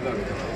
ことあるけ。